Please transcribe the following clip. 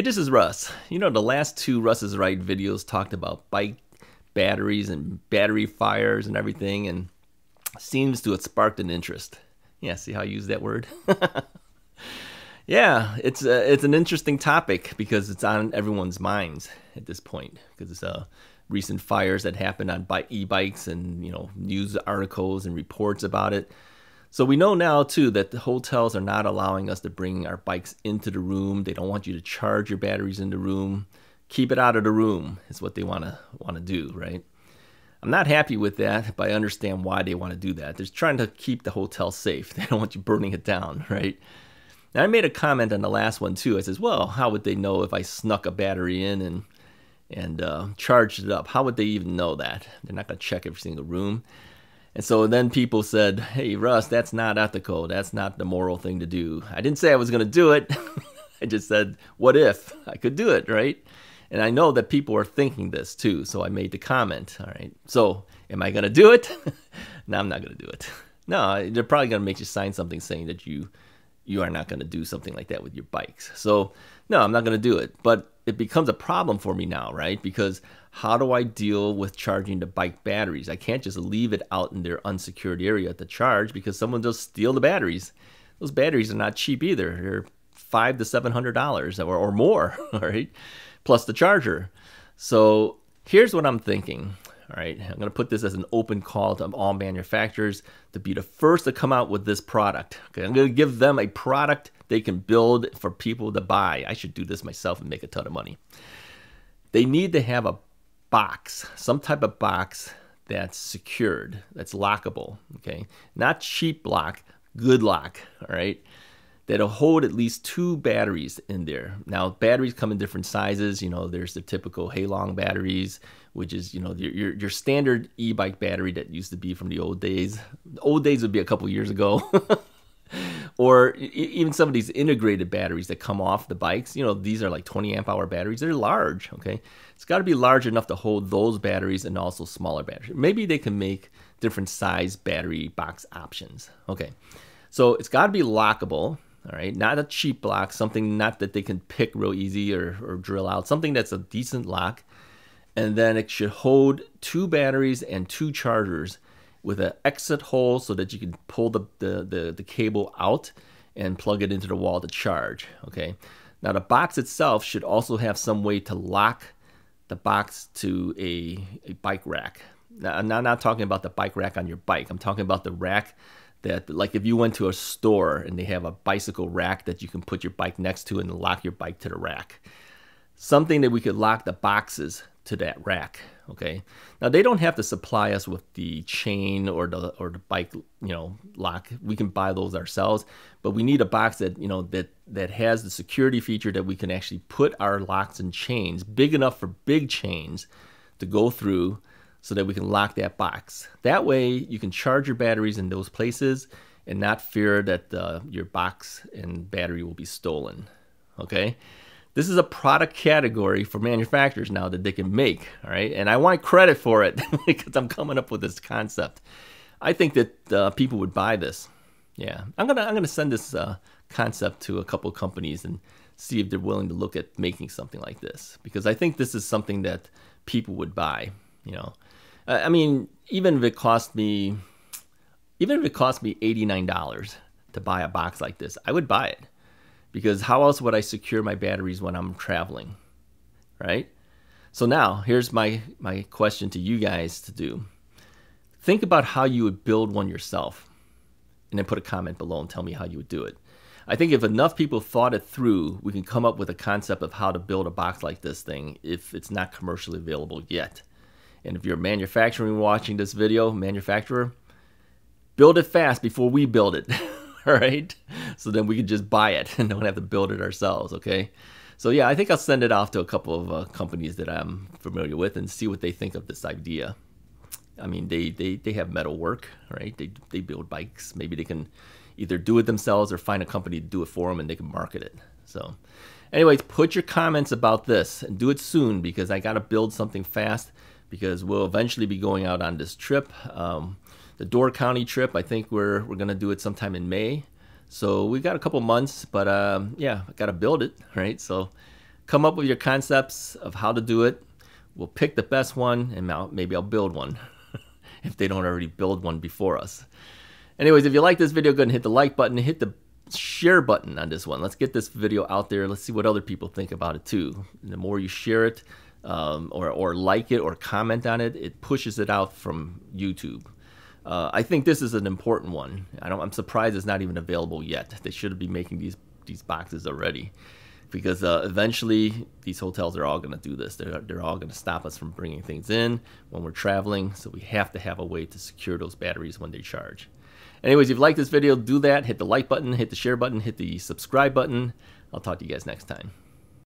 Hey, this is Russ. You know, the last two Russ is Right videos talked about bike batteries and battery fires and everything, and seems to have sparked an interest. Yeah, see how I use that word? yeah, it's uh, it's an interesting topic because it's on everyone's minds at this point because uh, recent fires that happened on e-bikes and you know news articles and reports about it. So we know now too that the hotels are not allowing us to bring our bikes into the room. They don't want you to charge your batteries in the room. Keep it out of the room is what they want to want to do, right? I'm not happy with that, but I understand why they want to do that. They're trying to keep the hotel safe. They don't want you burning it down, right? Now I made a comment on the last one too. I says, "Well, how would they know if I snuck a battery in and and uh, charged it up? How would they even know that? They're not going to check every single room." And so then people said, hey, Russ, that's not ethical. That's not the moral thing to do. I didn't say I was going to do it. I just said, what if I could do it, right? And I know that people are thinking this too. So I made the comment. All right. So am I going to do it? no, I'm not going to do it. No, they're probably going to make you sign something saying that you you are not going to do something like that with your bikes. So, no, I'm not going to do it. But it becomes a problem for me now, right? Because how do I deal with charging the bike batteries? I can't just leave it out in their unsecured area to charge because someone just steal the batteries. Those batteries are not cheap either. They're five to seven hundred dollars or, or more, right, plus the charger. So here's what I'm thinking. All right, I'm going to put this as an open call to all manufacturers to be the first to come out with this product. Okay, I'm going to give them a product they can build for people to buy. I should do this myself and make a ton of money. They need to have a box, some type of box that's secured, that's lockable. Okay, not cheap lock, good lock. All right that'll hold at least two batteries in there. Now, batteries come in different sizes. You know, there's the typical Hailong batteries, which is, you know, your, your, your standard e-bike battery that used to be from the old days. The old days would be a couple years ago. or even some of these integrated batteries that come off the bikes. You know, these are like 20 amp hour batteries. They're large, okay? It's got to be large enough to hold those batteries and also smaller batteries. Maybe they can make different size battery box options. Okay. So it's got to be lockable all right? Not a cheap lock something not that they can pick real easy or, or drill out something that's a decent lock. And then it should hold two batteries and two chargers with an exit hole so that you can pull the, the, the, the cable out and plug it into the wall to charge okay? Now the box itself should also have some way to lock the box to a, a bike rack. Now, I'm not talking about the bike rack on your bike. I'm talking about the rack that like if you went to a store and they have a bicycle rack that you can put your bike next to and lock your bike to the rack. Something that we could lock the boxes to that rack okay? Now they don't have to supply us with the chain or the or the bike you know lock. We can buy those ourselves but we need a box that you know that that has the security feature that we can actually put our locks and chains big enough for big chains to go through so that we can lock that box. That way you can charge your batteries in those places and not fear that uh, your box and battery will be stolen. Okay? This is a product category for manufacturers now that they can make, all right? And I want credit for it because I'm coming up with this concept. I think that uh, people would buy this. Yeah, I'm gonna I'm gonna send this uh, concept to a couple companies and see if they're willing to look at making something like this because I think this is something that people would buy. You know, Uh, I mean, even if it cost me, even if it cost me eighty nine dollars to buy a box like this, I would buy it because how else would I secure my batteries when I'm traveling, right? So now here's my my question to you guys to do. Think about how you would build one yourself, and then put a comment below and tell me how you would do it. I think if enough people thought it through, we can come up with a concept of how to build a box like this thing if it's not commercially available yet. And if you're a manufacturing watching this video, manufacturer, build it fast before we build it. All right. So then we can just buy it and don't have to build it ourselves. Okay. So yeah, I think I'll send it off to a couple of uh, companies that I'm familiar with and see what they think of this idea. I mean, they, they, they have metal work, right? They, they build bikes. Maybe they can either do it themselves or find a company to do it for them and they can market it. So anyways, put your comments about this and do it soon because I got to build something fast because we'll eventually be going out on this trip. Um, the Door County trip, I think we're we're gonna do it sometime in May. So we've got a couple months, but um, yeah, I gotta build it, right? So come up with your concepts of how to do it. We'll pick the best one, and maybe I'll build one if they don't already build one before us. Anyways, if you like this video, go ahead and hit the like button, hit the share button on this one. Let's get this video out there. Let's see what other people think about it too. And the more you share it, um, or, or like it or comment on it, it pushes it out from YouTube. Uh, I think this is an important one. I am surprised it's not even available yet. They should be making these these boxes already, because uh, eventually these hotels are all going to do this. They're they're all going to stop us from bringing things in when we're traveling. So we have to have a way to secure those batteries when they charge. Anyways, if you liked this video, do that. Hit the like button, hit the share button, hit the subscribe button. I'll talk to you guys next time.